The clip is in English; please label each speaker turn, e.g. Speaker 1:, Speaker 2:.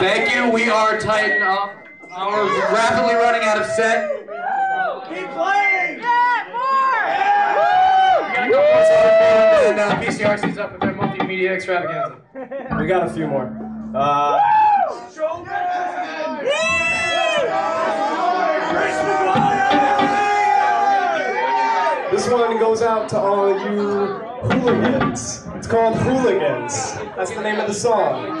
Speaker 1: Thank you. We are tightening up. We're rapidly running out of set.
Speaker 2: Keep playing!
Speaker 1: We got a couple more songs, and uh, PCRC's up with their multimedia extravaganza.
Speaker 3: We got a few more. Uh, this one goes out to all of you hooligans. It's called Hooligans. That's the name of the song.